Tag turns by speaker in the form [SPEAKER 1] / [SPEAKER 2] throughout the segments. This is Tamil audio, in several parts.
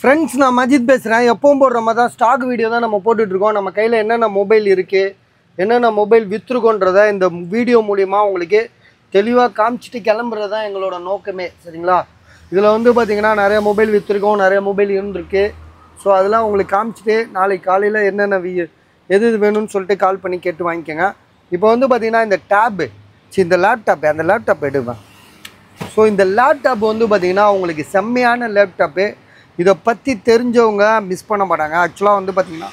[SPEAKER 1] ஃப்ரெண்ட்ஸ் நான் மஜித் பேசுகிறேன் எப்பவும் போடுற மாதிரி தான் ஸ்டாக் வீடியோ தான் நம்ம போட்டுட்ருக்கோம் நம்ம கையில் என்னென்ன மொபைல் இருக்குது என்னென்ன மொபைல் விற்றுருக்கோன்றத இந்த வீடியோ மூலிமா உங்களுக்கு தெளிவாக காமிச்சிட்டு கிளம்புறது தான் எங்களோட நோக்கமே. சரிங்களா? இதில் வந்து பார்த்திங்கன்னா நிறைய மொபைல் விற்றுருக்கோம் நிறைய மொபைல் இருந்திருக்கு. ஸோ அதெல்லாம் உங்களுக்கு காமிச்சிட்டு நாளைக்கு காலையில் என்னென்ன வி எது எது வேணும்னு சொல்லிட்டு கால் பண்ணி கேட்டு வாங்கிக்கோங்க. இப்போ வந்து பார்த்திங்கன்னா இந்த டேபு சரி இந்த லேப்டாப்பு அந்த லேப்டாப் எடுப்பேன் ஸோ இந்த லேப்டாப் வந்து பார்த்திங்கன்னா உங்களுக்கு செம்மையான லேப்டாப்பு இதை பற்றி தெரிஞ்சவங்க மிஸ் பண்ண மாட்டாங்க. ஆக்சுவலாக வந்து பார்த்திங்கன்னா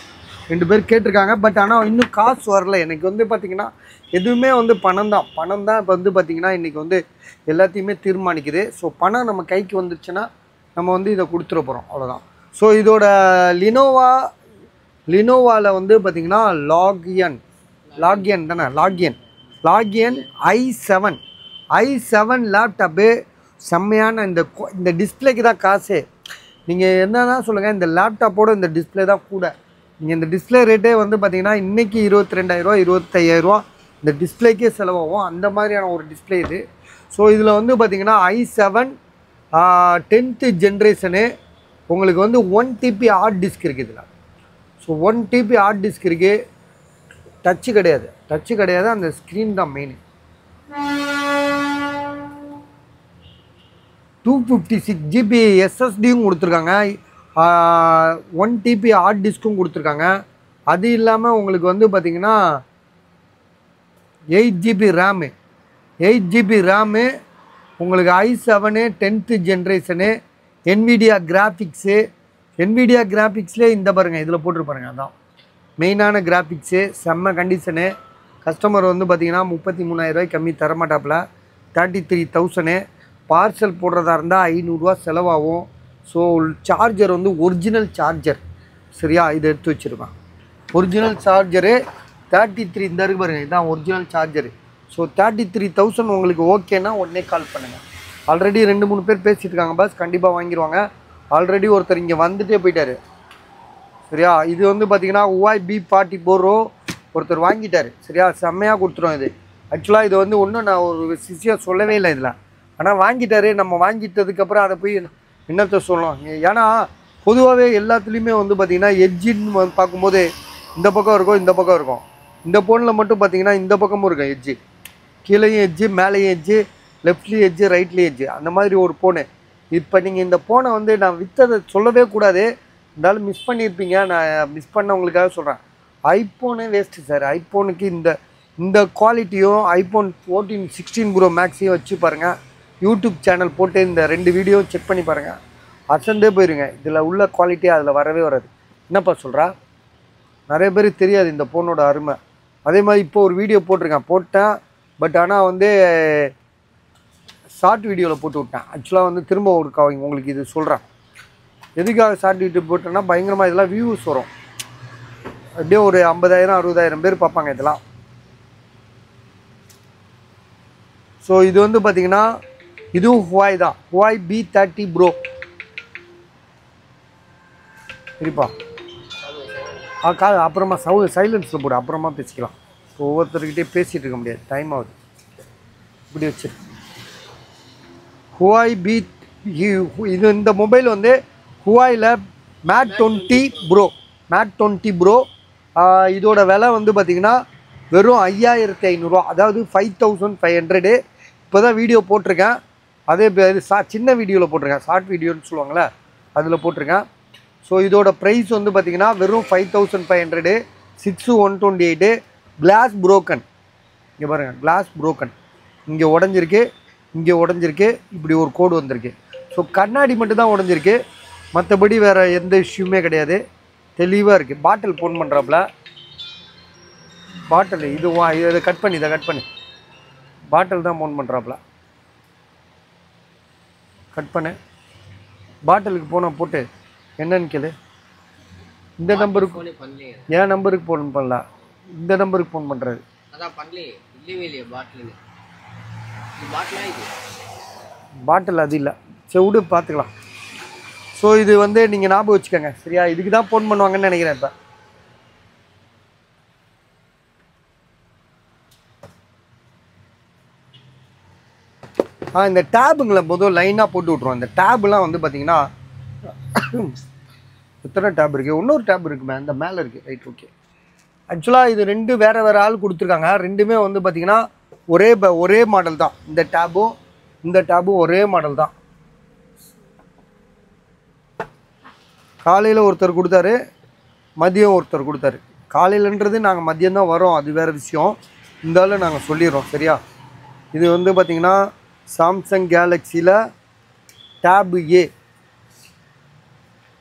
[SPEAKER 1] ரெண்டு பேர் கேட்டிருக்காங்க. பட் ஆனால் இன்னும் காசு வரல. எனக்கு வந்து பார்த்திங்கன்னா எதுவுமே வந்து பணம் தான். பணம் தான் இப்போ வந்து பார்த்திங்கன்னா இன்றைக்கி வந்து எல்லாத்தையுமே தீர்மானிக்குது. ஸோ பணம் நம்ம கைக்கு வந்துருச்சுன்னா நம்ம வந்து இதை கொடுத்துட போகிறோம் அவ்வளோதான் ஸோ இதோட லினோவா லினோவாவில் வந்து பார்த்திங்கன்னா லாகியன் லாகியன் தானே? லாகியன் லாகியன் i seven i seven laptop செம்மையான இந்த கொ- இந்த டிஸ்பிளேக்கு தான் காசு. நீங்கள் என்னன்னா சொல்லுங்கள் இந்த லேப்டாப்போட இந்த டிஸ்பிளே தான் கூட. நீங்கள் இந்த டிஸ்பிளே ரேட்டே வந்து பார்த்தீங்கன்னா இன்றைக்கி இருபத்தி ரெண்டாயிரூவா இருபத்தையாயிரரூவா இந்த டிஸ்பிளேக்கே செலவாகும். அந்த மாதிரியான ஒரு டிஸ்பிளே இது. ஸோ இதில் வந்து பார்த்தீங்கன்னா ஐ செவன் டென்த்து ஜென்ரேஷனு உங்களுக்கு வந்து ஒன் டிபி ஹார்ட் டிஸ்க் இருக்குது இதில். So one TB hard disk இருக்குது டச்சு கிடையாது. டச்சு கிடையாது. அந்த ஸ்க்ரீன் தான் main two fifty six GB எஸ்எஸ்டியும் கொடுத்துருக்காங்க. ஒன் டிபி ஹார்ட் டிஸ்க்கும் கொடுத்துருக்காங்க. அது இல்லாமல் உங்களுக்கு வந்து பார்த்திங்கன்னா eight GB RAM eight GB RAM உங்களுக்கு i seven tenth generation Nvidia graphics Nvidia கிராஃபிக்ஸ்லேயே இந்த பாருங்கள் இதில் போட்டிருப்பாருங்க அதான். மெயினான கிராஃபிக்ஸு செம்ம கண்டிஷனு கஸ்டமர் வந்து பார்த்திங்கன்னா முப்பத்தி மூணாயிரரூவாய்க்கு கம்மி தரமாட்டாப்பில் தேர்ட்டி த்ரீ தௌசண்டு பார்சல் போடுறதா இருந்தால் ஐநூறுரூவா செலவாகும். ஸோ சார்ஜர் வந்து ஒரிஜினல் சார்ஜர் சரியா? இதை எடுத்து வச்சுருக்கேன் ஒரிஜினல் சார்ஜரு தேர்ட்டி த்ரீ இந்த இருக்கு பாருங்கள் இதுதான் original charger so thirty three thousand உங்களுக்கு ஓகேன்னா உடனே கால் பண்ணுங்கள் ஆல்ரெடி ரெண்டு மூணு பேர் பேசிட்டு இருக்காங்க பஸ் கண்டிப்பாக வாங்கிடுவாங்க ஆல்ரெடி ஒருத்தர் இங்கே வந்துட்டே போயிட்டார். சரியா? இது வந்து பார்த்திங்கன்னா ஒய் பி ஃபார்ட்டி போரோ ஒருத்தர் வாங்கிட்டார். சரியா? செம்மையாக கொடுத்துரும் இது. ஆக்சுவலாக இது வந்து ஒன்றும் நான் ஒரு விஷயம் சொல்லவே இல்லை இதில். ஆனால் வாங்கிட்டாரு நம்ம வாங்கிட்டதுக்கப்புறம் அதை போய் என்னத்த சொல்லலாம் ஏன்னா பொதுவாகவே எல்லாத்துலேயுமே வந்து பார்த்திங்கன்னா எட்ஜின்னு வந்து பார்க்கும்போது இந்த பக்கம் இருக்கும் இந்த பக்கம் இருக்கும். இந்த ஃபோனில் மட்டும் பார்த்தீங்கன்னா இந்த பக்கமும் இருக்கும் எட்ஜு கீழேயும் எட்ஜு மேலேயும் எட்ஜு லெஃப்ட்லேயும் எட்ஜு ரைட்லேயும் எட்ஜு அந்த மாதிரி ஒரு ஃபோனு இப்போ நீங்கள் இந்த ஃபோனை வந்து நான் விற்றதை சொல்லவே கூடாது. இருந்தாலும் மிஸ் பண்ணியிருப்பீங்க நான் மிஸ் பண்ணவங்களுக்காக சொல்கிறேன் ஐஃபோனே வேஸ்ட்டு சார் ஐஃபோனுக்கு இந்த இந்த குவாலிட்டியும் ஐஃபோன் ஃபோர்டீன் சிக்ஸ்டீன் ப்ரோ மேக்ஸையும் வச்சு பாருங்கள் யூடியூப் சேனல் போட்டு இந்த ரெண்டு வீடியோ செக் பண்ணி பாருங்கள் அசந்தே போயிருங்க. இதில் உள்ள குவாலிட்டி அதில் வரவே வராது. என்னப்பா சொல்கிறா நிறைய பேர் தெரியாது இந்த ஃபோனோட அருமை. அதே மாதிரி இப்போ ஒரு வீடியோ போட்டிருக்கேன். போட்டேன் பட் ஆனால் வந்து ஷார்ட் வீடியோவில் போட்டு விட்டேன். ஆக்சுவலாக வந்து திரும்ப ஒரு க- உங்களுக்கு இது சொல்கிறேன் எதுக்காக ஷார்ட் வீடியோ போட்டேன்னா பயங்கரமாக இதெல்லாம் வியூஸ் வரும். அப்படியே ஒரு ஐம்பதாயிரம் அறுபதாயிரம் பேர் பார்ப்பாங்க இதெல்லாம். ஸோ இது வந்து பார்த்தீங்கன்னா இதுவும் ஹுவாய் தான். ஹுவாய் பி தேர்ட்டி ப்ரோ சரிப்பா. ஆ கா அப்புறமா சவு சைலன்ஸில் போடு. அப்புறமா பேசிக்கலாம். இப்போ ஒவ்வொருத்தர்கிட்டே பேசிகிட்டு இருக்க முடியாது. டைம் ஆகுது. இப்படி வச்சு. ஹுவாய் பி இது இந்த மொபைல் வந்து ஹுவாயில் Mate twenty pro Mate twenty pro இதோட விலை வந்து பார்த்திங்கன்னா வெறும் ஐயாயிரத்தி ஐநூறுரூவா அதாவது ஃபைவ் தௌசண்ட் ஃபைவ் ஹண்ட்ரடு இப்போ தான் வீடியோ போட்டிருக்கேன். அதே இது சா சின்ன வீடியோவில் போட்டிருக்கேன். ஷார்ட் வீடியோன்னு சொல்லுவாங்களே அதில் போட்டிருக்கேன். ஸோ இதோட ப்ரைஸ் வந்து பார்த்திங்கன்னா வெறும் five thousand five hundred six one twenty eight glass broken இங்கே பாருங்கள் கிளாஸ் புரோக்கன் இங்கே உடஞ்சிருக்கு இங்கே உடஞ்சிருக்கு இப்படி ஒரு கோடு வந்திருக்கு. ஸோ கண்ணாடி மட்டும்தான் உடஞ்சிருக்கு. மற்றபடி வேறு எந்த இஷ்யூமே கிடையாது. தெளிவாக இருக்குது பாட்டில் ஃபோன் பண்ணுறாப்புல பாட்டில் இது வா இதை கட் பண்ணி இதை கட் பண்ணி. பாட்டில் தான் ஃபோன் பண்ணுறாப்புல கட் பண்ணு. பாட்டிலுக்கு போன போட்டு என்னன்னு கேளு. இந்த நம்பருக்கு என் நம்பருக்கு ஃபோன் பண்ணல? இந்த நம்பருக்கு ஃபோன்
[SPEAKER 2] இல்லையே பாட்டில்
[SPEAKER 1] அது இல்லை. சரி விடு பார்த்துக்கலாம். ஸோ இது வந்து நீங்கள் ஞாபகம் வச்சுக்கோங்க. சரியா? இதுக்கு தான் ஃபோன் பண்ணுவாங்கன்னு நினைக்கிறேன் இப்போ. இந்த டேபுங்களை போதும் லைனாக போட்டு விட்ருவோம் இந்த டேபுலாம் வந்து பார்த்தீங்கன்னா எத்தனை டேப் இருக்குது இன்னொரு டேப் இருக்குமே அந்த மேலே இருக்குது ரைட் ஓகே ஆக்சுவலாக இது ரெண்டு வேறு வேறு ஆள் கொடுத்துருக்காங்க. ரெண்டுமே வந்து பார்த்தீங்கன்னா ஒரே ப- ஒரே மாடல் தான். இந்த டேபும் இந்த டேபும் ஒரே மாடல் தான். காலையில் ஒருத்தர் கொடுத்தாரு மதியம் ஒருத்தர் கொடுத்தாரு. காலையிலன்றது நாங்கள் மதியம் தான் வரோம். அது வேறு விஷயம். இருந்தாலும் நாங்கள் சொல்லிடுறோம் சரியா? இது வந்து பார்த்திங்கன்னா சாம்சங் கேலக்ஸியில் டேபு ஏ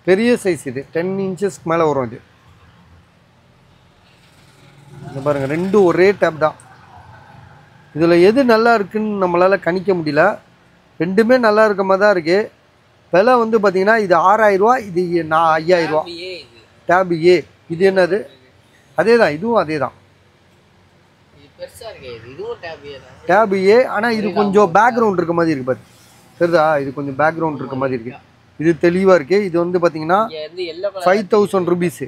[SPEAKER 1] பெரிய சைஸ் இது. டென் இன்ச்சஸ்க்கு மேலே வரும் இது. இங்க பாருங்க ரெண்டும் ஒரே டேப் தான். இதில் எது நல்லா இருக்குன்னு நம்மளால் கணிக்க முடியல. ரெண்டுமே நல்லா இருக்க மாதிரி தான் இருக்குது விலை வந்து பார்த்தீங்கன்னா இது ஆறாயிரரூவா இது நான் ஐயாயிரரூவா டேப் ஏ இது. என்னது? அதே தான் இதுவும் அதே தான்
[SPEAKER 2] இது பெருசா இருக்கே இது இதுவும் டேப் ஏ
[SPEAKER 1] ஆனால் இது கொஞ்சம் பேக்ரவுண்ட் இருக்க மாதிரி இருக்கு பாரு. தெரியுதா இது கொஞ்சம் பேக்ரவுண்ட் இருக்க மாதிரி இருக்கு. இது தெளிவாக இருக்கு. இது வந்து பார்த்தீங்கன்னா ஃபைவ் தௌசண்ட் ருபீஸு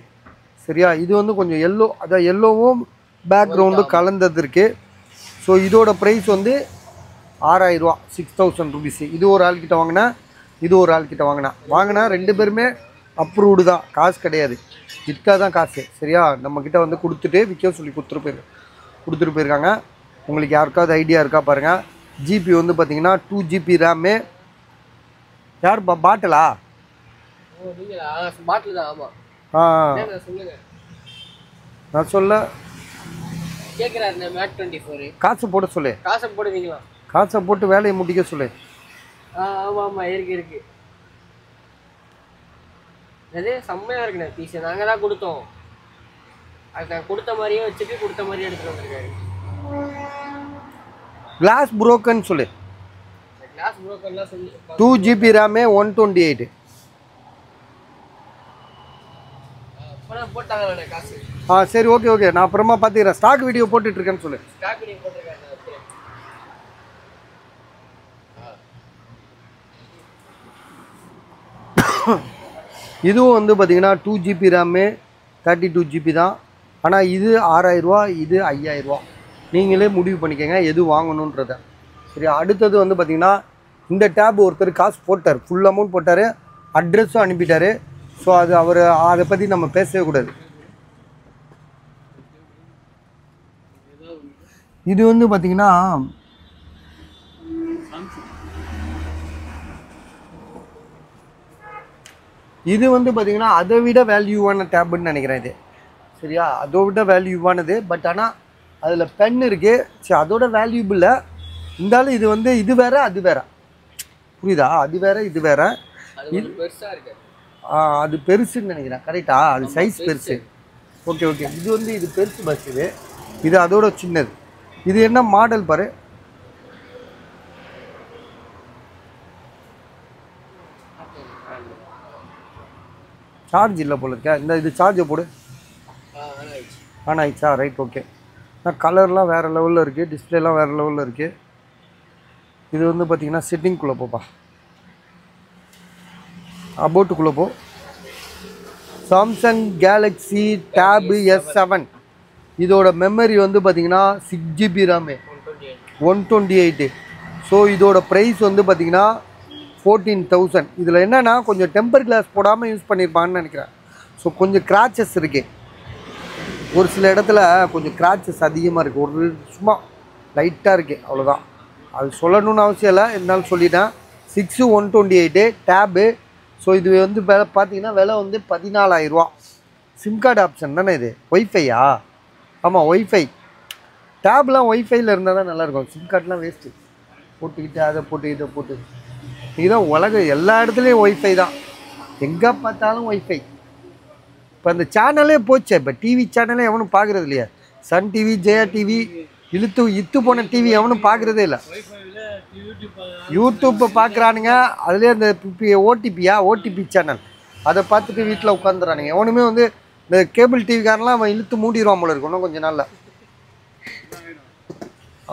[SPEAKER 1] சரியா? இது வந்து கொஞ்சம் எல்லோ அதான் எல்லோவும் பேக்ரவுண்டும் கலந்தது இருக்கு. ஸோ இதோட ப்ரைஸ் வந்து ஆறாயிரரூவா சிக்ஸ் தௌசண்ட் ருபீஸு இது ஒரு ஆள்கிட்ட வாங்கினா இது ஒரு ஆள்கிட்ட வாங்கினா. வாங்கினா ரெண்டு பேருமே அப்ரூவ்டு தான். காசு கிடையாது. விற்றா தான் காசு. சரியா? நம்மக்கிட்ட வந்து கொடுத்துட்டு விற்க சொல்லி கொடுத்துட்டு போயிரு. கொடுத்துட்டு போயிருக்காங்க. உங்களுக்கு யாருக்காவது ஐடியா இருக்கா பாருங்கள் ஜிபி வந்து பார்த்தீங்கன்னா டூ ஜிபி ரேமு யார் பா பாட்டிலா?
[SPEAKER 2] நீங்களா? பாட்டில் தான் ஆமா.
[SPEAKER 1] ஆ நான் சொல்ல.
[SPEAKER 2] கேட்குறாரு மேட் டுவெண்ட்டி ஃபோர்
[SPEAKER 1] காசு போட சொல்லு.
[SPEAKER 2] காசை போடுவீங்களா?
[SPEAKER 1] காசை போட்டு வேலையை முடிக்க சொல்லு.
[SPEAKER 2] ஆ ஆமா ஆமா இருக்கு இருக்கு. அது செம்மையா இருக்குண்ணே பீஸ் நாங்க தான் கொடுத்தோம். அது கொடுத்த மாதிரியே வச்சுட்டு கொடுத்த மாதிரியே எடுத்துட்டு வந்திருக்காரு.
[SPEAKER 1] கிளாஸ் புரோக்கன் சொல்லு.
[SPEAKER 2] கிளாஸ் புரோக்கர்லாம் சொல்லி
[SPEAKER 1] டூ ஜிபி ரேமே ஒன் டுவெண்ட்டி எயிட் ஆ சரி ஓகே ஓகே நான் அப்புறமா பார்த்துக்கிறேன் ஸ்டாக் வீடியோ போட்டுட்டு இருக்கேன்னு சொல்லு
[SPEAKER 2] ஸ்டாக்
[SPEAKER 1] இதுவும் வந்து பார்த்தீங்கன்னா two GB RAM thirty two GB தான். ஆனால் இது ஆறாயிரரூவா இது ஐயாயிரரூவா நீங்களே முடிவு பண்ணிக்கோங்க எது வாங்கணுன்றத. சரி அடுத்தது வந்து பார்த்திங்கன்னா இந்த டேப் ஒருத்தர் காசு போட்டார். ஃபுல் அமௌண்ட் போட்டார். அட்ரஸும் அனுப்பிட்டார். ஸோ அது அவர் அதை பற்றி நம்ம பேசவே கூடாது. இது வந்து பார்த்திங்கன்னா இது வந்து பார்த்தீங்கன்னா அதை விட வேல்யூவான டேப்னு நினைக்கிறேன் இது. சரியா? அதை விட வேல்யூவானது பட் ஆனால் அதில் பென் இருக்குது சரி அதோட வேல்யூபிள் இருந்தாலும் இது வந்து இது வேற அது வேற. புரியுதா? அது வேற இது வேற.
[SPEAKER 2] இருக்கு.
[SPEAKER 1] ஆ, அது பெருசுன்னு நினைக்கிறேன். கரெக்டா அது சைஸ் பெருசு. ஓகே ஓகே இது வந்து இது பெருசு பஸ் இது. இது அதோட சின்னது. இது என்ன மாடல் பாரு. சார்ஜ் இல்லை போல இருக்கா. இந்த இது சார்ஜை போடு. ஆன் ஆயிடுச்சா ரைட் ஓகே கலர்லாம் வேறு லெவலில் இருக்குது டிஸ்பிளேலாம் வேறு லெவலில் இருக்குது இது வந்து பார்த்திங்கன்னா செட்டிங்குள்ளே போப்பா. அபோட்டுக்குள்ளே போ. Samsung Galaxy tab S seven இதோட மெமரி வந்து பார்த்திங்கன்னா six GB RAM
[SPEAKER 2] one twenty
[SPEAKER 1] eight so இதோட ப்ரைஸ் வந்து பார்த்திங்கன்னா ஃபோர்டீன் தௌசண்ட் இதில் என்னென்னா கொஞ்சம் டெம்பர் கிளாஸ் போடாமல் யூஸ் பண்ணியிருப்பான்னு நினைக்கிறேன். ஸோ கொஞ்சம் கிராச்சஸ் இருக்குது ஒரு சில இடத்துல கொஞ்சம் கிராச்சஸ் அதிகமாக இருக்குது ஒரு சும்மா லைட்டாக இருக்குது அவ்வளோதான் அது சொல்லணும்னு அவசியம் இல்லை. இருந்தாலும் சொல்லிட்டேன். Six one twenty eight tab so இது வந்து விலை பார்த்தீங்கன்னா விலை வந்து பதினாலாயிரரூவா சிம் கார்டு ஆப்ஷன் தானே இது? ஒய்ஃபையா ஆமாம் ஒய்ஃபை டேப்லாம் ஒய்ஃபைல இருந்தால் தான் நல்லாயிருக்கும் சிம் கார்டெலாம் வேஸ்ட்டு போட்டுக்கிட்டு அதை போட்டு இதை போட்டு. இதுதான் உலகம் எல்லா இடத்துலையும் ஒய்ஃபை தான். எங்கே பார்த்தாலும் ஒய்ஃபை இப்போ அந்த சேனலே போச்சு. இப்போ டிவி சேனலே எவனும் பார்க்குறது இல்லையா. சன் டிவி ஜெயா டிவி இழுத்து இத்து போன டிவி எவனும் பார்க்குறதே இல்லை. யூடியூப்பை பார்க்குறானுங்க அதுலேயே அந்த ஓடிபியா ஓடிபி சேனல் அதை பார்த்துட்டு வீட்டில் உட்காந்துறானுங்க எவனுமே வந்து இந்த கேபிள் டிவிக்காரன்லாம் அவன் இழுத்து மூடிடுவான் போல இருக்கும் இன்னும் கொஞ்சம் நாளில்.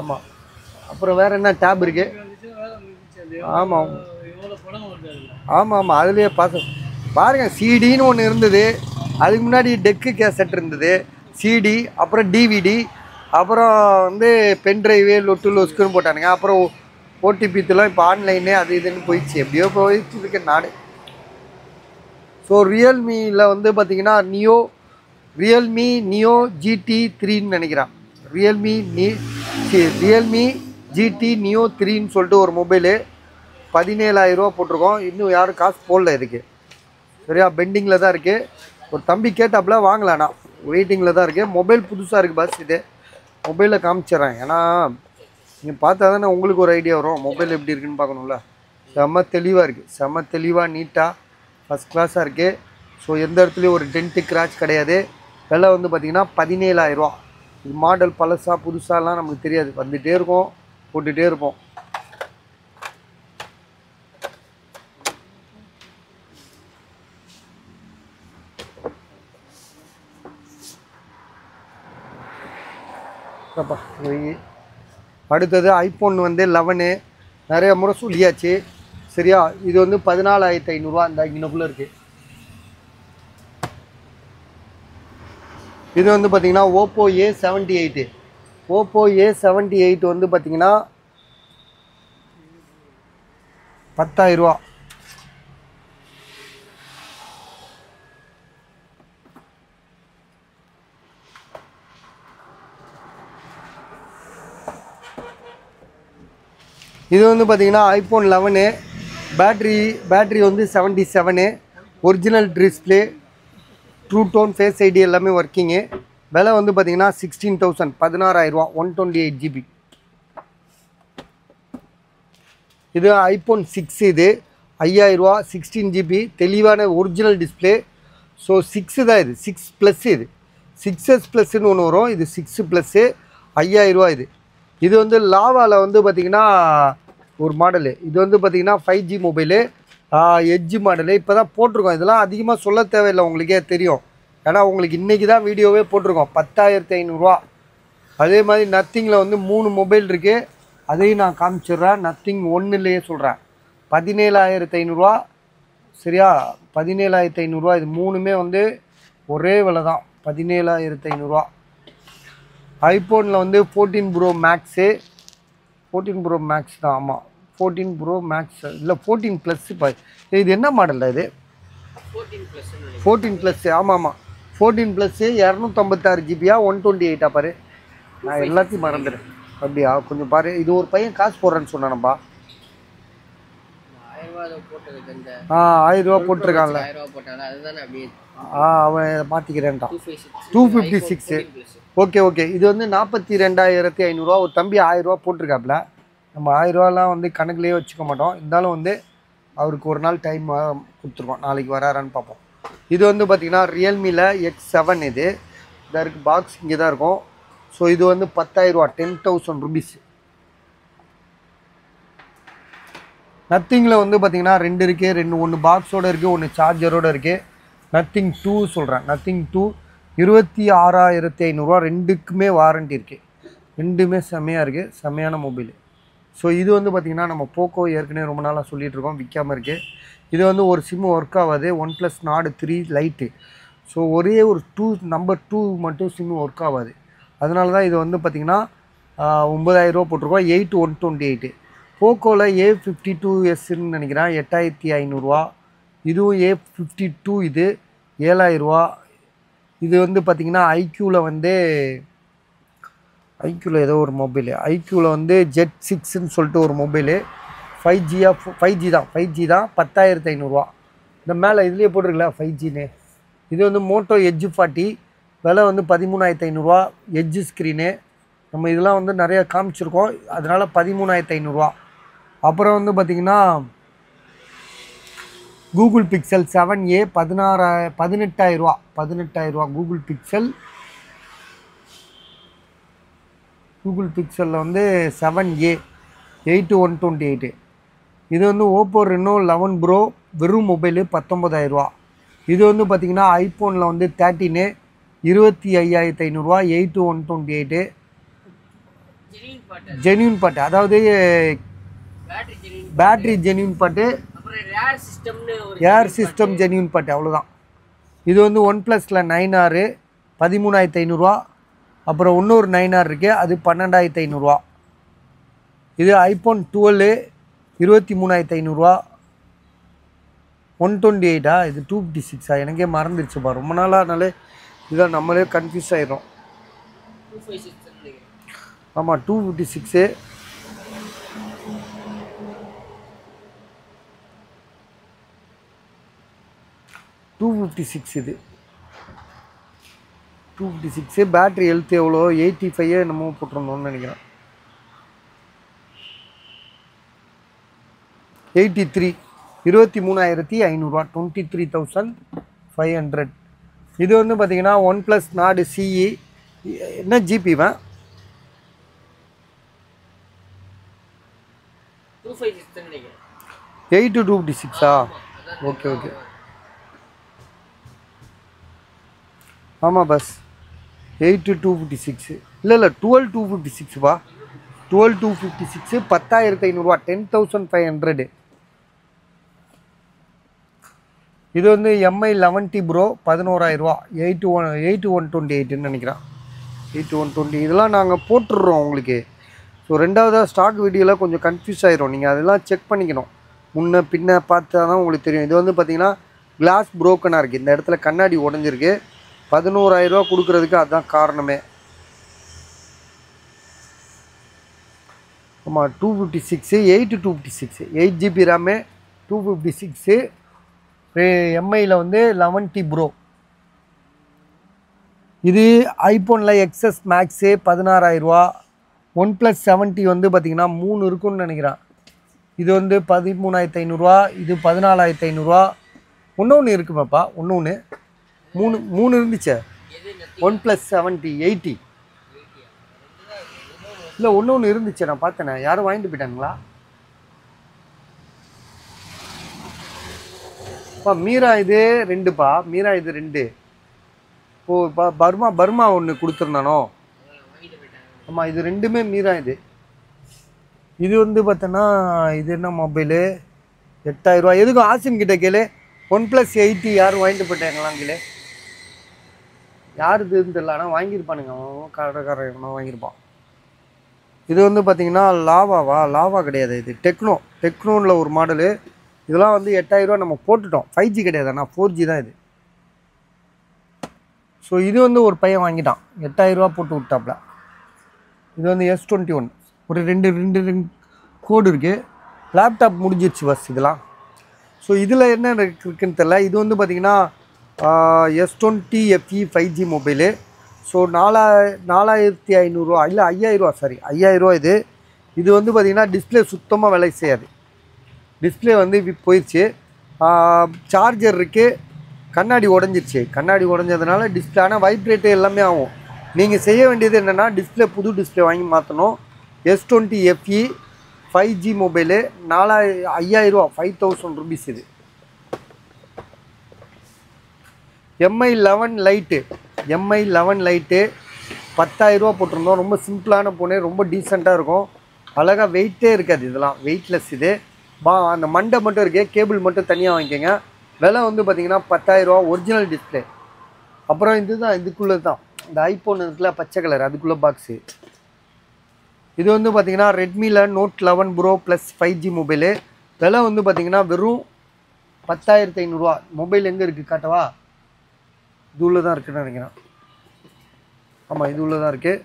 [SPEAKER 1] ஆமாம் அப்புறம் வேறு என்ன டேப் இருக்குது ஆமாம் ஆமாம் ஆமாம் அதுலேயே பாச பாருங்கள் சிடின்னு ஒன்று இருந்தது. அதுக்கு முன்னாடி டெக்கு கேசட் இருந்தது சிடி அப்புறம் டிவிடி அப்புறம் வந்து பென் டிரைவு லொட்டு லொஸ்க்குன்னு போட்டானுங்க. அப்புறம் ஓடிபி இதெல்லாம் இப்போ ஆன்லைனு அது இதுன்னு போயிடுச்சு. எப்படியோ போயிடுச்சு இருக்கு நாடு. ஸோ ரியல்மியில் வந்து பார்த்தீங்கன்னா நியோ ரியல்மி நியோ ஜிடி த்ரீன்னு நினைக்கிறான். ரியல்மி நீ ரியல்மி ஜிடி நியோ த்ரீன்னு சொல்லிட்டு ஒரு மொபைலு பதினேழாயிரரூவா போட்டிருக்கோம். இன்னும் யாரும் காசு போடல இதுக்கு. சரியா? பெண்டிங்கில் தான் இருக்குது ஒரு தம்பி கேட்டாப்புல வாங்கலாண்ணா வெயிட்டிங்கில் தான் இருக்குது மொபைல் புதுசாக இருக்குது பஸ் இது. மொபைலில் காமிச்சிடுறேன் ஏன்னா நீங்கள் பார்த்தா தானே உங்களுக்கு ஒரு ஐடியா வரும். மொபைல் எப்படி இருக்குன்னு பார்க்கணும்ல. செம்ம தெளிவாக இருக்குது செம்ம தெளிவாக நீட்டாக ஃபஸ்ட் கிளாஸாக இருக்குது ஸோ எந்த இடத்துலையும் ஒரு டென்ட்டு கிராச் கிடையாது. விலை வந்து பார்த்திங்கன்னா பதினேழாயிரரூவா இது மாடல் பழசா புதுசாலாம் நமக்கு தெரியாது. வந்துகிட்டே இருக்கும் போட்டுகிட்டே இருப்போம். அப்பா போய். அடுத்தது ஐஃபோன் வந்து லெவனு நிறைய முறை சொல்லியாச்சு. சரியா? இது வந்து பதினாலாயிரத்தி ஐநூறுரூவா இந்த இங்கனக்குள்ளே இருக்குது இது வந்து பார்த்திங்கன்னா Oppo A seventy eight Oppo A seventy eight வந்து பார்த்திங்கன்னா பத்தாயிரரூவா. இது வந்து பார்த்திங்கன்னா ஐஃபோன் லெவனு பேட்ரி பேட்ரி வந்து seventy seven original display true tone face ID எல்லாமே ஒர்க்கிங்கு விலை வந்து பார்த்தீங்கன்னா சிக்ஸ்டீன் தௌசண்ட் பதினாறாயிரரூவா ஒன் டுவெண்ட்டி எயிட் ஜிபி இது ஐஃபோன் சிக்ஸ் இது ஐயாயிரரூவா சிக்ஸ்டீன் ஜிபி தெளிவான ஒரிஜினல் டிஸ்பிளே ஸோ சிக்ஸு தான் இது சிக்ஸ் ப்ளஸ் இது. சிக்ஸ் எஸ் ப்ளஸ்ன்னு ஒன்று வரும் இது சிக்ஸு ப்ளஸ்ஸு ஐயாயிரரூவா இது. இது வந்து லாவாவில் வந்து பார்த்திங்கன்னா ஒரு மாடலு இது வந்து பார்த்திங்கன்னா five G mobile edge model இப்போ தான் போட்டிருக்கோம். இதெல்லாம் அதிகமாக சொல்ல தேவையில்லை. உங்களுக்கே தெரியும். ஏன்னா உங்களுக்கு இன்றைக்கி தான் வீடியோவே போட்டிருக்கோம். பத்தாயிரத்தி ஐநூறுரூவா அதே மாதிரி நத்திங்கில் வந்து மூணு மொபைல் இருக்குது அதையும் நான் காமிச்சிடுறேன். நத்திங் ஒன்றுலேயே சொல்கிறேன் பதினேழாயிரத்து ஐநூறுரூவா சரியா? பதினேழாயிரத்து ஐநூறுரூவா இது மூணுமே வந்து ஒரே விலை தான் பதினேழாயிரத்து ஐநூறுரூவா ஐஃபோனில் வந்து fourteen pro max fourteen pro max தான். ஆமாம் ஃபோர்டீன் ப்ரோ மேக்ஸ் இல்லை ஃபோர்டீன் ப்ளஸ் இப்போ இது என்ன மாடல் இது?
[SPEAKER 2] ஃபோர்டீன் ப்ளஸ்
[SPEAKER 1] ஆமாம் ஆமாம் ஃபோர்டீன் ப்ளஸ்ஸு இரநூத்தம்பத்தாறு ஜிபியா ஒன் டுவெண்ட்டி எயிட்டா பாரு. நான் எல்லாத்தையும் மறந்துடுறேன் அப்படியா? கொஞ்சம் பாரு. இது ஒரு பையன் காசு போடுறேன்னு சொன்னானப்பா.
[SPEAKER 2] ஆயிரம் ரூபா
[SPEAKER 1] ஆ ஆயிரம் ரூபா போட்டிருக்கான்ல.
[SPEAKER 2] ஆயிரம் ரூபா
[SPEAKER 1] ஆ அவன் மாற்றிக்கிறேன்ட்டான்
[SPEAKER 2] two
[SPEAKER 1] fifty six okay okay இது வந்து நாற்பத்தி ரெண்டாயிரத்தி ஐநூறுரூவா ஒரு தம்பி ஆயிரரூவா போட்டிருக்காப்புல நம்ம ஆயிரரூவாலாம் வந்து கணக்குலேயே வச்சுக்க மாட்டோம். இருந்தாலும் வந்து அவருக்கு ஒரு நாள் டைம் கொடுத்துருக்கோம். நாளைக்கு வராரான்னு பார்ப்போம். இது வந்து பார்த்திங்கன்னா ரியல்மியில் எக்ஸ் செவன் இது. இதாக இருக்குது பாக்ஸ் இங்கே தான் இருக்கும். ஸோ இது வந்து பத்தாயிரரூவா டென் தௌசண்ட் ருபீஸ் நத்திங்கில் வந்து பார்த்திங்கன்னா ரெண்டு இருக்குது ரெண்டு ஒன்று பாக்ஸோடு இருக்குது ஒன்று சார்ஜரோடு இருக்குது நத்திங் டூ சொல்கிறேன் நத்திங் டூ இருபத்தி ஆறாயிரத்தி ஐநூறுரூவா ரெண்டுக்குமே வாரண்ட்டி இருக்குது ரெண்டுமே செம்மையாக இருக்குது செம்மையான மொபைல் ஸோ இது வந்து பார்த்திங்கன்னா நம்ம போக்கோ ஏற்கனவே ரொம்ப நாளாக சொல்லிகிட்டு இருக்கோம் விற்காமல் இருக்குது இது வந்து ஒரு சிம்மு ஒர்க் ஆகாது one plus Nord three lite so ஒரே ஒரு டூ நம்பர் டூ மட்டும் சிம்மு ஒர்க் ஆகாது. அதனால தான் இது வந்து பார்த்திங்கன்னா ஒம்பதாயிரரூவா போட்டிருக்கோம் எயிட் ஒன் டுவெண்ட்டி எயிட்டு போக்கோவில் ஏ ஃபிஃப்டி டூ எஸ்ன்னு நினைக்கிறேன் எட்டாயிரத்தி ஐநூறுரூவா இதுவும் ஏ ஃபிஃப்டி டூ இது ஏழாயிரரூவா இது வந்து பார்த்திங்கன்னா ஐக்யூவில் வந்து ஐக்யூவில் ஏதோ ஒரு மொபைலு. ஐக்யூவில் வந்து ஜெட் சிக்ஸ்ன்னு சொல்லிட்டு ஒரு மொபைலு. ஃபைவ் ஜியா ஃபைவ் ஜி தான். ஃபைவ் ஜி தான் பத்தாயிரத்து ஐநூறுரூவா இந்த மேலே இதுலேயே போட்டிருக்கல ஃபைவ் ஜின்னு இது வந்து மோட்டோ எஜ்ஜு ஃபார்ட்டி விலை வந்து பதிமூணாயிரத்து ஐநூறுரூவா எட்ஜு ஸ்க்ரீனு நம்ம இதெல்லாம் வந்து நிறையா காமிச்சிருக்கோம். அதனால் பதிமூணாயிரத்து ஐநூறுரூவா அப்புறம் வந்து பார்த்திங்கன்னா கூகுள் பிக்சல் செவன் ஏ பதினாறாய பதினெட்டாயிரரூவா. பதினெட்டாயிரரூவா கூகுள் பிக்சல் கூகுள் பிக்சலில் வந்து seven A eight one twenty eight இது வந்து ஓப்போ ரெனோ லெவன் ப்ரோ வெறும் மொபைலு பத்தொம்பதாயிரரூவா இது வந்து பார்த்திங்கன்னா ஐஃபோனில் வந்து தேர்ட்டினு இருபத்தி ஐயாயிரத்து ஐநூறுரூவா eight one twenty eight genuine பாட்டு அதாவது பேட்ரி ஜென்யூன் பாட்டு ஏர் சிஸ்டம் ஜென்யூன் பாட்டு அவ்வளோதான் இது வந்து ஒன் ப்ளஸில் நைன் ஆறு பதிமூணாயிரத்து ஐநூறுரூவா அப்புறம் இன்னொரு நைன் ஆர் இருக்குது அது பன்னெண்டாயிரத்து ஐநூறுரூவா இது ஐஃபோன் டுவெல்லு இருபத்தி மூணாயிரத்து ஐநூறுரூவா ஒன் டுவெண்ட்டி எயிட்டா? இது டூ ஃபிஃப்டி சிக்ஸா? எனக்கே மறந்துருச்சுப்பா. ரொம்ப நாளானாலே இதான் நம்மளே கன்ஃபியூஸ்
[SPEAKER 2] ஆகிடும்
[SPEAKER 1] ஆமாம் two fifty six. Two fifty six இது. Two fifty six battery health எவ்வளோ? எயிட்டி ஃபைவ் என்னமோ போட்டிருந்தோம்னு நினைக்கிறேன். எயிட்டி த்ரீ இருபத்தி மூணாயிரத்தி ஐநூறுரூவா twenty three thousand five hundred இது வந்து பார்த்தீங்கன்னா ஒன் ப்ளஸ் நாடு சிஇ என்ன
[SPEAKER 2] டூ ஃபைவ் சிக்ஸ் நினைக்கிறேன்.
[SPEAKER 1] எயிட் டூ ஃபிஃப்டி சிக்ஸா ஓகே ஓகே ஆமாம் பஸ் எயிட் டூ ஃபிஃப்டி சிக்ஸு. இல்லை இல்லை டுவெல் டூ ஃபிஃப்டி சிக்ஸுப்பா டுவெல் டூ ஃபிஃப்டி சிக்ஸு பத்தாயிரத்து ஐநூறுரூவா டென் தௌசண்ட் ஃபைவ் ஹண்ட்ரடு. இது வந்து Mi eleven T pro பதினோராயிரரூவா. Eight one eight one twenty எயிட்டுன்னு நினைக்கிறேன். எயிட் ஒன் டுவெண்ட்டி இதெல்லாம் நாங்கள் போட்டுடுறோம் உங்களுக்கு. ஸோ ரெண்டாவதாக ஸ்டாக் வீடியோவில் கொஞ்சம் கன்ஃபியூஸ் ஆயிரும். நீங்கள் அதெல்லாம் செக் பண்ணிக்கணும். முன்ன பின்ன பார்த்தா தான் உங்களுக்கு தெரியும். இது வந்து பார்த்தீங்கன்னா கிளாஸ் ப்ரோக்கனாக இருக்குது இந்த இடத்துல கண்ணாடி உடஞ்சிருக்கு. பதினோராயிரரூவா கொடுக்குறதுக்கு அதுதான் காரணமே. ஆமாம் two fifty six eight two fifty six eight GB RAM two fifty six எம்ஐயில் வந்து லெவன் டி ப்ரோ இது ஐஃபோனில் எக்ஸஸ் மேக்ஸு பதினாறாயிரரூவா ஒன் ப்ளஸ் செவன்ட்டி வந்து பார்த்திங்கன்னா மூணு இருக்குன்னு நினைக்கிறேன். இது வந்து பதிமூணாயிரத்து ஐநூறுரூவா இது பதினாலாயிரத்து ஐநூறுரூவா ஒன்று ஒன்று இருக்குமேப்பா? ஒன்று ஒன்று மூணு மூணு இருந்துச்சே? ஒன் ப்ளஸ் செவன்ட்டி எயிட்டி இல்லை ஒன்று ஒன்று இருந்துச்சு நான் பார்த்தேனே. யாரும் வாங்கிட்டு போயிட்டாங்களா பா மீரா இது ரெண்டுப்பா. மீரா இது ரெண்டு. ஓ ப பர்மா பர்மா ஒன்று கொடுத்துருந்தானோ? ஆமாம் இது ரெண்டுமே மீரா இது. இது வந்து பார்த்தோன்னா இது என்ன மொபைலு? எட்டாயிரரூவா எதுக்கும் ஆசிம் கிட்ட கேளு. ஒன் ப்ளஸ் எயிட்டி யாரும் வாங்கிட்டு போயிட்டாங்களாம் கேளு. யார் இதுன்னு தெரியல ஆனால் வாங்கியிருப்பானுங்க. அவன் கடைக்காரன் வாங்கியிருப்பான். இது வந்து பார்த்தீங்கன்னா லாவாவா? லாவா கிடையாது இது. டெக்னோ. டெக்னோனில் ஒரு மாடலு. இதெல்லாம் வந்து எட்டாயிரரூவா நம்ம போட்டுட்டோம். ஃபைவ் ஜி கிடையாது. ஆனால் ஃபோர் ஜி தான் இது. ஸோ இது வந்து ஒரு பையன் வாங்கிட்டான். எட்டாயிரரூவா போட்டு விட்டாப்புல இது வந்து எஸ் டுவெண்ட்டி ஒன் ஒரு ரெண்டு ரெண்டு ரெண்டு கோடு இருக்குது லேப்டாப் முடிஞ்சிருச்சு பஸ் இதெல்லாம். ஸோ இதில் என்ன இருக்குன்னு தெரில இது வந்து பார்த்திங்கன்னா S twenty FE five G mobile so நாலா நாலாயிரத்தி ஐநூறுரூவா இல்லை ஐயாயிரரூவா சாரி ஐயாயிரரூவா இது. இது வந்து பார்த்திங்கன்னா டிஸ்ப்ளே சுத்தமாக வேலை செய்யாது. டிஸ்ப்ளே வந்து இப்போ போயிடுச்சு சார்ஜர் இருக்குது கண்ணாடி உடஞ்சிருச்சு. கண்ணாடி உடஞ்சதுனால டிஸ்பிளே ஆனால் வைப்ரேட்டு எல்லாமே ஆகும். நீங்கள் செய்ய வேண்டியது என்னென்னா டிஸ்ப்ளே புது டிஸ்ப்ளே வாங்கி மாற்றணும் S twenty FE five G mobile நாலாயி ஐயாயிரரூவா ஃபைவ் தௌசண்ட் ருபீஸ் இது. Mi eleven lite Mi eleven lite பத்தாயிரரூவா போட்டிருந்தோம். ரொம்ப சிம்பிளான ஃபோனு ரொம்ப டீசெண்டாக இருக்கும். அழகாக வெயிட்டே இருக்காது இதெல்லாம். வெயிட்லெஸ் இது. பா அந்த மண்டை மட்டும் இருக்கே கேபிள் மட்டும் தனியாக வாங்கிக்கோங்க. விலை வந்து பார்த்திங்கன்னா பத்தாயிரரூவா ஒரிஜினல் டிஸ்பிளே அப்புறம் இதுதான் இதுக்குள்ளே தான் இந்த ஐஃபோன் இருக்குல்ல பச்சை கலர் அதுக்குள்ளே பாக்ஸு இது வந்து பார்த்திங்கன்னா ரெட்மியில் note eleven pro plus five G mobile விலை வந்து பார்த்தீங்கன்னா வெறும் பத்தாயிரத்து ஐநூறுரூவா மொபைல் எங்கே இருக்குது காட்டவா? இது உள்ளே தான் இருக்குன்னு நினைக்கிறேன். ஆமாம் இது உள்ளே தான் இருக்குது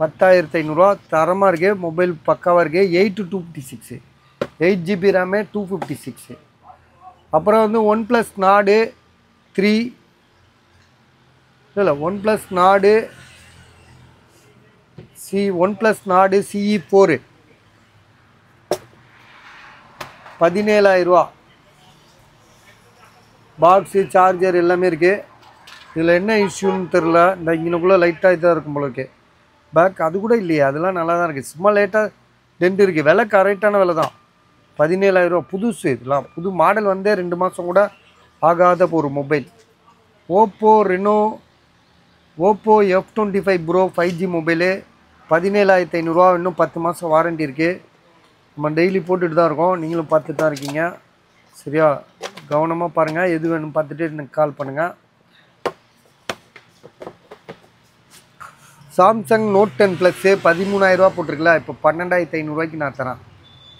[SPEAKER 1] பத்தாயிரத்து ஐநூறுரூவா தரமாக இருக்குது மொபைல் பக்காவாக இருக்குது eight two fifty six. Eight GB rami two fifty six. அப்புறம் வந்து ஒன் ப்ளஸ் நாடு த்ரீ. இல்லை one plus Nord C one plus Nord CE four. பதினேழாயிரரூவா box charger எல்லாமே இருக்குது இதில் என்ன இஷ்யூன்னு தெரில இந்த இங்கனுக்குள்ளே லைட்டாக இதாக இருக்கும் போல பேக் அது கூட இல்லையே. அதெல்லாம் நல்லா தான் இருக்குது சும்மா லேட்டாக டென்ட் இருக்குது விலை கரெக்டான விலை தான். பதினேழாயிரரூவா புதுசு இதெல்லாம். புது மாடல் வந்தே ரெண்டு மாதம் கூட ஆகாத ஒரு mobile Oppo Reno Oppo F twenty five pro five G mobile பதினேழாயிரத்து ஐநூறுரூவா இன்னும் பத்து மாதம் வாரண்டி இருக்குது நம்ம டெய்லி போட்டுகிட்டு தான் இருக்கோம். நீங்களும் பார்த்துட்டு தான் இருக்கீங்க. சரியா? கவனமாக பாருங்கள் எது வேணும் பார்த்துட்டு எனக்கு கால் பண்ணுங்கள் சாம்சங் நோட் டென் ப்ளஸ்ஸு பதிமூணாயிரரூவா போட்டிருக்கல இப்போ பன்னெண்டாயிரத்து ஐநூறுரூவாய்க்கு நான் தரேன்.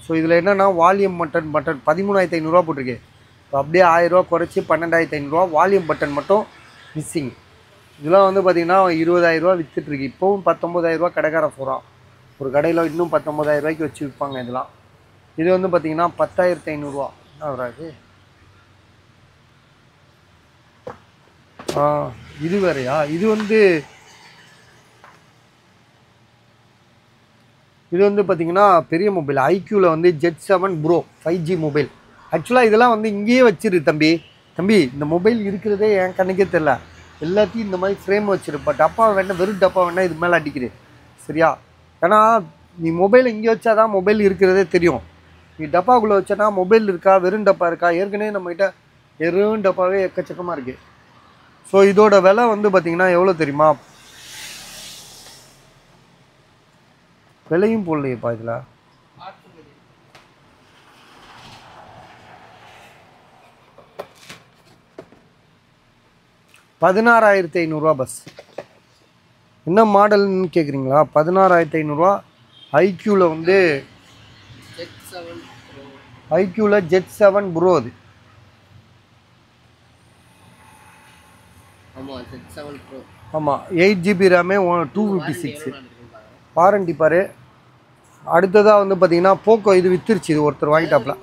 [SPEAKER 1] ஸோ இதில் என்னென்னா வால்யூம் பட்டன் பட்டன் பதிமூணாயிரத்தி ஐநூறுரூவா போட்டிருக்கு. இப்போ அப்படியே ஆயிரரூவா குறைச்சி பன்னெண்டாயிரத்து ஐநூறுரூவா வால்யூம் பட்டன் மட்டும் மிஸ்ஸிங் இதெல்லாம் வந்து பார்த்திங்கன்னா இருபதாயிரரூவா விற்றுட்ருக்கு இப்போவும் பத்தொம்பதாயிரரூவா கடைக்கார போகிறான் ஒரு கடையில் இன்னும் பத்தொம்போதாயிரம் ரூபாய்க்கு வச்சு விற்பாங்க இதெல்லாம். இது வந்து பார்த்திங்கன்னா பத்தாயிரத்தி ஐநூறுரூவா என்ன வராது ஆ இது வேறையா? இது வந்து இது வந்து பார்த்தீங்கன்னா பெரிய மொபைல் ஐக்யூவில் வந்து Z seven pro five G mobile ஆக்சுவலாக இதெல்லாம் வந்து இங்கேயே வச்சிரு தம்பி. தம்பி இந்த மொபைல் இருக்கிறதே என் கண்ணுக்கே தெரில எல்லாத்தையும் இந்த மாதிரி ஃப்ரேம் வச்சிருப்பா டப்பா வேண்டாம் வெறும் டப்பா வேண்டாம் இது மேலே அடிக்கிறேன். சரியா? ஏன்னா நீ மொபைல் இங்கே வச்சா தான் மொபைல் இருக்கிறதே தெரியும். நீ டப்பாக்குள்ளே வச்சனா மொபைல் இருக்கா வெறும் டப்பா இருக்கா? ஏற்கனவே நம்மகிட்ட வெறும் டப்பாவே எக்கச்சக்கமாக இருக்குது ஸோ இதோட விலை வந்து பார்த்தீங்கன்னா எவ்வளோ தெரியுமா? விலையும் போடலையேப்பா இதில். பதினாறாயிரத்தி ஐநூறுரூவா பஸ் என்ன மாடல்னு கேட்குறீங்களா பதினாறாயிரத்தி ஐநூறுரூவா ஐக்யூவில் வந்து ஐக்யூவில் ஜெட் செவன் ப்ரோ அது
[SPEAKER 2] ஆமாம் ஜெட் செவன் ப்ரோ
[SPEAKER 1] ஆமாம் எயிட் ஜிபி ரேமே டூ ஃபிஃப்டி சிக்ஸு வாரண்டி பாரு. அடுத்ததாக வந்து பார்த்தீங்கன்னா போக்கோ இது வித்துருச்சு இது ஒருத்தர் வாங்கிட்டாப்ல.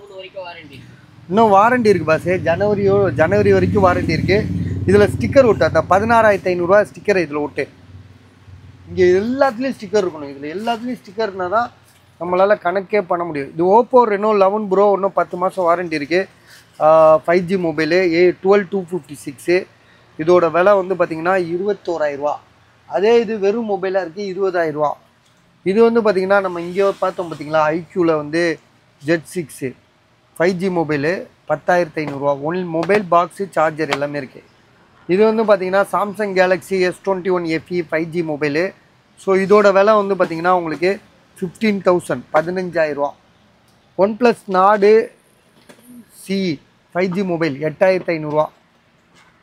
[SPEAKER 1] இன்னும் வாரண்டி இருக்குது பாஸு ஜனவரியோ ஜனவரி வரைக்கும் வாரண்டி இருக்குது இதில் ஸ்டிக்கர் விட்டு அந்த பதினாறாயிரத்தி ஐநூறுரூவா ஸ்டிக்கர் இதில் விட்டு இங்கே எல்லாத்துலேயும் ஸ்டிக்கர் இருக்கணும். இதில் எல்லாத்துலேயும் ஸ்டிக்கர்னா தான் நம்மளால் கணக்கே பண்ண முடியும். இது ஓப்போ ரெனோ லெவன் ப்ரோ இன்னும் பத்து மாதம் வாரண்டி இருக்குது five G mobile A twelve two fifty six இதோட விலை வந்து பார்த்திங்கன்னா இருபத்தோராயிரரூவா அதே இது வெறும் மொபைலாக இருக்குது இருபதாயிரரூவா இது வந்து பார்த்திங்கன்னா நம்ம இங்கே பார்த்தோம் பார்த்தீங்களா ஐக்யூவில் வந்து Z six five G mobile பத்தாயிரத்து ஐநூறுரூவா ஒன் மொபைல் பாக்ஸு சார்ஜர் எல்லாமே இருக்குது இது வந்து பார்த்திங்கன்னா Samsung Galaxy S twenty one FE five G mobile so இதோட விலை வந்து பார்த்தீங்கன்னா உங்களுக்கு fifteen thousand பதினஞ்சாயிரரூவா one plus Nord C five G mobile எட்டாயிரத்து ஐநூறுரூவா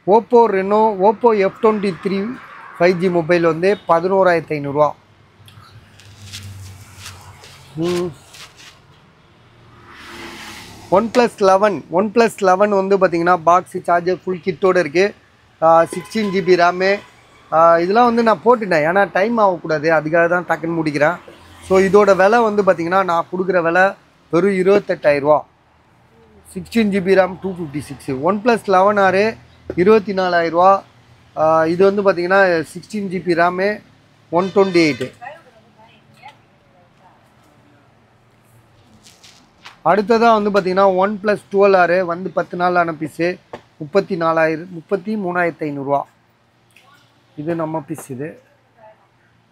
[SPEAKER 1] Oppo Reno Oppo F twenty three five G mobile வந்து பதினோராயிரத்து ஐநூறுரூவா one plus eleven one plus eleven வந்து பார்த்திங்கன்னா பாக்ஸு சார்ஜர் ஃபுல் கிட்டோடு இருக்குது சிக்ஸ்டீன் ஜிபி ரேமு இதெல்லாம் வந்து நான் போட்டுட்டேன். ஏன்னா டைம் ஆகக்கூடாது. அதுக்காக தான் டக்குன்னு முடிக்கிறேன். ஸோ இதோட விலை வந்து பார்த்திங்கன்னா நான் கொடுக்குற விலை வெறும் இருபத்தெட்டாயிரரூவா. Sixteen GB RAM two fifty six one plus eleven ஆறு இருபத்தி நாலாயிரரூவா இது வந்து பார்த்தீங்கன்னா sixteen GB RAM one twenty eight அடுத்ததாக வந்து பார்த்தீங்கன்னா ஒன் ப்ளஸ் டுவெல் ஆறு வந்து பத்து நாள் ஆன பீஸு முப்பத்தி நாலாயிரம் முப்பத்தி மூணாயிரத்து ஐநூறுரூவா இது நம்ம பீஸ் இது.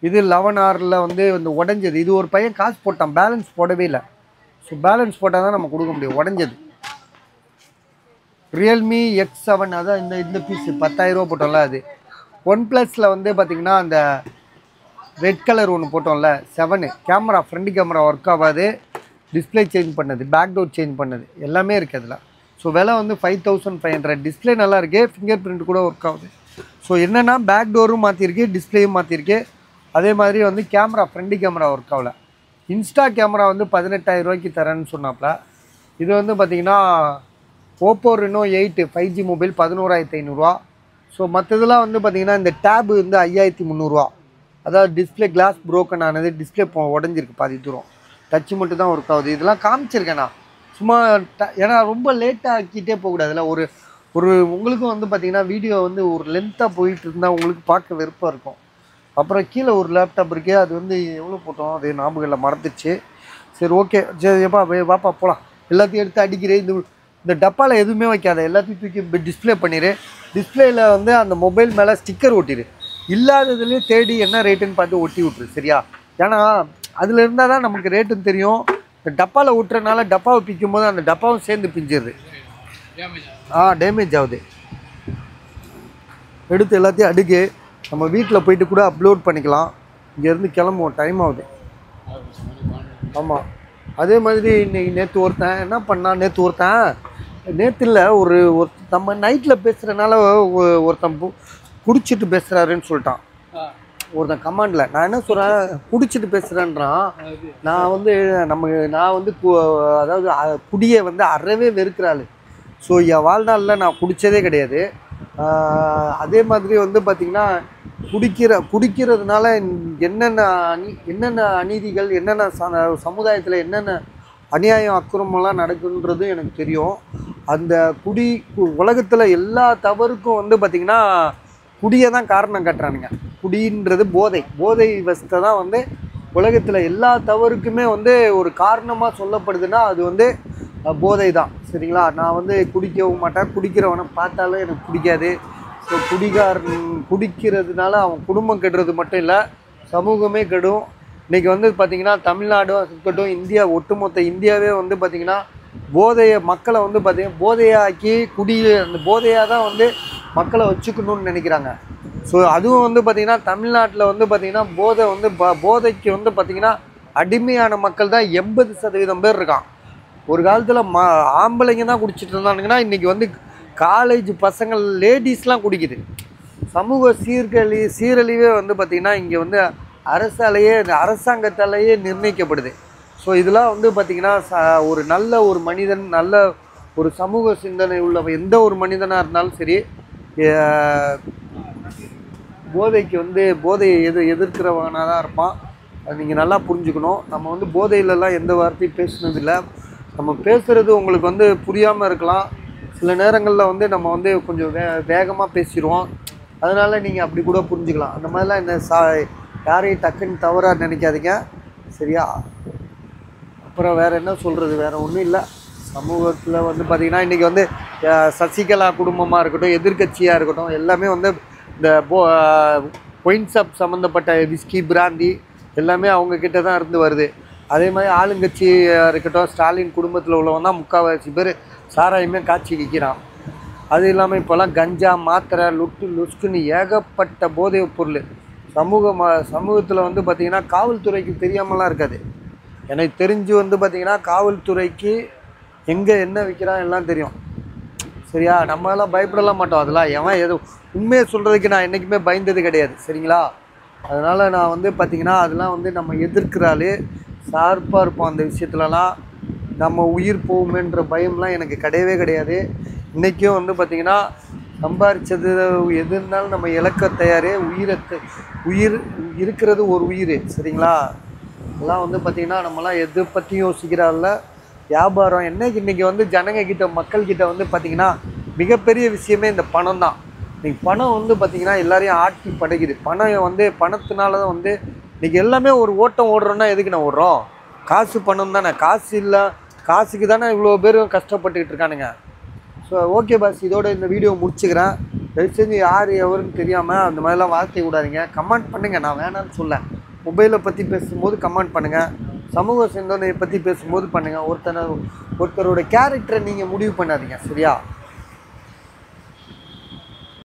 [SPEAKER 1] இது லெவன் ஆரில் வந்து இந்த உடஞ்சது. இது ஒரு பையன் காசு போட்டான். பேலன்ஸ் போடவே இல்லை. ஸோ பேலன்ஸ் போட்டால் தான் நம்ம கொடுக்க முடியும். உடஞ்சது. ரியல்மி எக்ஸ் செவன் அதான் இந்த இந்த பீஸு ரூபா போட்டோம்ல அது. ஒன் ப்ளஸில் வந்து பார்த்திங்கன்னா அந்த ரெட் கலர் ஒன்று போட்டோம்ல seven camera front camera work ஆகாது. டிஸ்ப்ளே சேஞ்ச் பண்ணது பேக் டோர் சேஞ்ச் பண்ணது. எல்லாமே இருக்குது அதில். ஸோ விலை வந்து five thousand five hundred display நல்லாயிருக்கு ஃபிங்கர் பிரிண்ட் கூட ஒர்க் ஆகுது. ஸோ என்னென்னா பேக் டோரும் மாற்றிருக்கு டிஸ்பிளேயும் மாற்றிருக்கு அதே மாதிரி வந்து கேமரா ஃப்ரண்ட் கேமரா ஒர்க் ஆகல. இன்ஸ்டா கேமரா வந்து பதினெட்டாயிரம் ரூபாய்க்கு தரேன்னு சொன்னாப்புல இது வந்து பார்த்தீங்கன்னா Oppo Reno eight five G mobile பதினோராயிரத்தி ஐநூறுரூவா ஸோ மற்றதெல்லாம் வந்து பார்த்திங்கன்னா இந்த டேபு வந்து ஐயாயிரத்தி முந்நூறுரூவா அதாவது டிஸ்பிளே கிளாஸ் ப்ரோக்கன் ஆனது டிஸ்பிளே உடஞ்சிருக்கு பாதி தூரம். டச்சு மட்டும் தான் ஒர்க் ஆகுது. இதெல்லாம் காமிச்சிருக்கேண்ணா சும்மா ட- ஏன்னா ரொம்ப லேட்டாக ஆக்கிட்டே போகக்கூடாதுல்ல ஒரு ஒரு உங்களுக்கும் வந்து பார்த்திங்கன்னா வீடியோ வந்து ஒரு லென்த்தாக போயிட்டு இருந்தால் உங்களுக்கு பார்க்க வெறுப்பாக இருக்கும். அப்புறம் கீழே ஒரு லேப்டாப் இருக்கே அது வந்து எவ்வளோ போட்டோம்? அது ஞாபகம் இல்லை மறந்துச்சு சரி ஓகே சரி எப்பா வாப்பா போகலாம் எல்லாத்தையும் எடுத்து அடிக்கிறேன். இந்த இந்த டப்பாவில் எதுவுமே வைக்காத எல்லாத்தையும் தூக்கி டிஸ்ப்ளே பண்ணிடு டிஸ்ப்ளேயில் வந்து அந்த மொபைல் மேலே ஸ்டிக்கர் ஒட்டிடு இல்லாததுலேயே தேடி என்ன ரேட்டுன்னு பார்த்து ஒட்டி விட்ரு சரியா? ஏன்னா அதில் இருந்தால் தான் நமக்கு ரேட்டுன்னு தெரியும். இந்த டப்பாவில் விட்டுறனால டப்பாவை பிக்கும் போது அந்த டப்பாவும் சேர்ந்து பிஞ்சிடுது ஆ டேமேஜ் ஆகுது. எடுத்து எல்லாத்தையும் அடுக்கு நம்ம வீட்டில் போயிட்டு கூட அப்லோட் பண்ணிக்கலாம். இங்கேருந்து கிளம்புவோம் டைம் ஆகுது. ஆமாம் அதே மாதிரி இன்னைக்கு நேற்று ஒருத்தன் என்ன பண்ணான்? நேற்று ஒருத்தன் நேற்று இல்லை ஒரு ஒரு நம்ம நைட்டில் பேசுகிறனால ஒருத்தன் குடிச்சிட்டு பேசுகிறாருன்னு சொல்லிட்டான். ஒருத்தன் கமாண்டில் நான் என்ன சொல்கிறேன் குடிச்சிட்டு பேசுகிறேன்றான் நான் வந்து நம்ம நான் வந்து அதாவது குடியை வந்து அறவே வெறுக்கிறாள். ஸோ என் வாழ்நாளில் நான் குடித்ததே கிடையாது. அதே மாதிரி வந்து பார்த்திங்கன்னா குடிக்கிற குடிக்கிறதுனால என்னென்ன அநீ என்னென்ன அநீதிகள் என்னென்ன ச சமுதாயத்தில் என்னென்ன அநியாயம் அக்கிரமெல்லாம் நடக்குன்றது எனக்கு தெரியும். அந்த குடி உலகத்தில் எல்லா தவறுக்கும் வந்து பார்த்திங்கன்னா குடியை தான் காரணம் கட்டுறானுங்க. குடின்றது போதை. போதை வசத்தை தான் வந்து உலகத்தில் எல்லா தவறுக்குமே வந்து ஒரு காரணமாக சொல்லப்படுதுன்னா அது வந்து போதை தான் சரிங்களா? நான் வந்து குடிக்கவும் மாட்டேன். குடிக்கிறவனை பார்த்தாலும் எனக்கு பிடிக்காது. ஸோ குடிகாரன் குடிக்கிறதுனால அவன் குடும்பம் கெடுறது மட்டும் இல்லை சமூகமே கெடும். இன்றைக்கி வந்து பார்த்திங்கன்னா தமிழ்நாடும் இருக்கட்டும் இந்தியா ஒட்டுமொத்த இந்தியாவே வந்து பார்த்திங்கன்னா போதையை மக்களை வந்து பார்த்திங்கன்னா போதையாக்கி குடி அந்த போதையாக தான் வந்து மக்களை வச்சுக்கணும்னு நினைக்கிறாங்க. ஸோ அதுவும் வந்து பார்த்திங்கன்னா தமிழ்நாட்டில் வந்து பார்த்திங்கன்னா போதை வந்து ப போதைக்கு வந்து பார்த்திங்கன்னா அடிமையான மக்கள் தான் எண்பது சதவீதம் பேர் இருக்கான். ஒரு காலத்தில் மா ஆம்பளைங்க தான் குடிச்சிட்டு இருந்தானுங்கன்னா இன்றைக்கி வந்து காலேஜ் பசங்கள் லேடிஸ்லாம் குடிக்குது. சமூக சீர்கழி சீரழிவே வந்து பார்த்திங்கன்னா இங்கே வந்து அரசாலேயே அரசாங்கத்தாலேயே நிர்ணயிக்கப்படுது. ஸோ இதெல்லாம் வந்து பார்த்திங்கன்னா ச ஒரு நல்ல ஒரு மனிதன் நல்ல ஒரு சமூக சிந்தனை உள்ள எந்த ஒரு மனிதனாக இருந்தாலும் சரி போதைக்கு வந்து போதையை எது எதிர்க்கிறவனாக தான் இருப்பான். அது நீங்கள் நல்லா புரிஞ்சுக்கணும். நம்ம வந்து போதையிலலாம் எந்த வார்த்தையும் பேசுனதில்லை. நம்ம பேசுகிறது உங்களுக்கு வந்து புரியாமல் இருக்கலாம். சில நேரங்களில் வந்து நம்ம வந்து கொஞ்சம் வே வேகமாக பேசிடுவோம் அதனால் நீங்கள் அப்படி கூட புரிஞ்சுக்கலாம். அந்த மாதிரிலாம் என்ன சா யாரையும் டக்குன்னு தவறாக நினைக்காதீங்க. சரியா? அப்புறம் வேறு என்ன சொல்கிறது வேறு ஒன்றும் இல்லை. சமூகத்தில் வந்து பார்த்திங்கன்னா இன்றைக்கி வந்து சசிகலா குடும்பமாக இருக்கட்டும் எதிர்க்கட்சியாக இருக்கட்டும் எல்லாமே வந்து இந்த போ ஒயின் ஷாப் சம்மந்தப்பட்ட விஸ்கி பிராந்தி எல்லாமே அவங்கக்கிட்ட தான் இருந்து வருது. அதே மாதிரி ஆளுங்கட்சியாக இருக்கட்டும் ஸ்டாலின் குடும்பத்தில் உள்ளவன் தான் முக்கால்வாசி பேர் சாராயமே காய்ச்சி விற்கிறான் அது இல்லாமல் இப்போல்லாம் கஞ்சா மாத்திரை லுட்டு லுஸ்குன்னு ஏகப்பட்ட போதைப் பொருள். சமூக ம சமூகத்தில் வந்து பார்த்திங்கன்னா காவல்துறைக்கு தெரியாமலாம் இருக்காது. எனக்கு தெரிஞ்சு வந்து பார்த்திங்கன்னா காவல்துறைக்கு எங்கே என்ன விற்கிறான் எல்லாம் தெரியும். சரியா? நம்ம எல்லாம் பயப்படலாம் மாட்டோம். அதெல்லாம் எவன் எது உண்மையை சொல்கிறதுக்கு நான் என்றைக்குமே பயந்தது கிடையாது. சரிங்களா? அதனால் நான் வந்து பார்த்திங்கன்னா அதெல்லாம் வந்து நம்ம எதிர்க்கிறாலே ஷார்ப்பாக இருப்போம் அந்த விஷயத்துலலாம். நம்ம உயிர் போகுமேன்ற பயம்லாம் எனக்கு கிடையவே கிடையாது. இன்றைக்கும் வந்து பார்த்திங்கன்னா சம்பாரித்தது எது இருந்தாலும் நம்ம இழக்க தயாரே உயிரை உயிர் இருக்கிறது ஒரு உயிர் சரிங்களா? எல்லாம் வந்து பார்த்திங்கன்னா நம்மலாம் எது பற்றியும் யோசிக்கிறாள்ல வியாபாரம் என்னைக்கு இன்றைக்கி வந்து ஜனங்கக்கிட்ட மக்கள்கிட்ட வந்து பார்த்திங்கன்னா மிகப்பெரிய விஷயமே இந்த பணம் தான் இன்றைக்கி பணம் வந்து பார்த்திங்கன்னா எல்லாரையும் ஆட்டி படைக்குது. பணம் வந்து பணத்தினால தான் வந்து இன்றைக்கி எல்லாமே ஒரு ஓட்டம் ஓடுறோன்னா எதுக்கு நான் ஓடுறோம்? காசு பணம் தானே. காசு இல்லை காசுக்கு தானே இவ்வளோ பேர் கஷ்டப்பட்டுக்கிட்டு இருக்கானுங்க. ஸோ ஓகே பாஸ் இதோட இந்த வீடியோ முடிச்சுக்கிறேன். தயவு செஞ்சு யார் எவருன்னு தெரியாமல் அந்த மாதிரிலாம் வார்த்தை விடாதீங்க. கமெண்ட் பண்ணுங்கள் நான் வேணாம்னு சொல்ல. மொபைலை பற்றி பேசும்போது கமெண்ட் பண்ணுங்கள் சமூக சிந்தனையை பற்றி பேசும்போது பண்ணுங்கள் ஒருத்தனை ஒருத்தரோட கேரக்டரை நீங்கள் முடிவு பண்ணாதீங்க. சரியா?